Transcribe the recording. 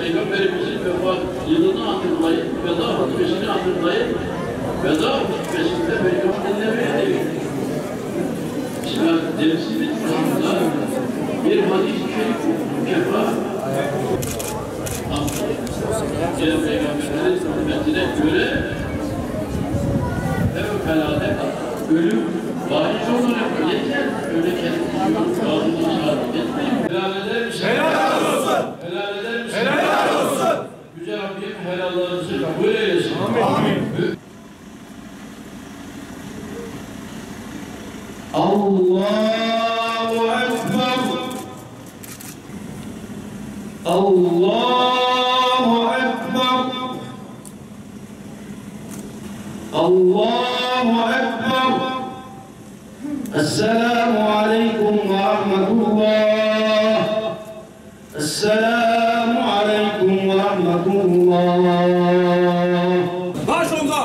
Peygamberimizin vefat yılını hatırlayıp, veda hutbesini hatırlayıp, veda hutbesinde Peygamber dinlemeye de İslam dersinin sonunda bir hadis-i şerif kefa Cenab-ı Peygamber'in hürmetine göre fevkalade ölüm bariz olarak yeter. Öyle kendinizi yok, ağzını sabit etmeyin. Helal eder misin? Helal olsun. Helal eder misin? Helal. Yüce Rabbim helallarınızı kabul eylesin. Amin. Allahu Ekber Allahu Ekber Allahu Ekber Esselamu عليكم ورحمة الله ما شاء الله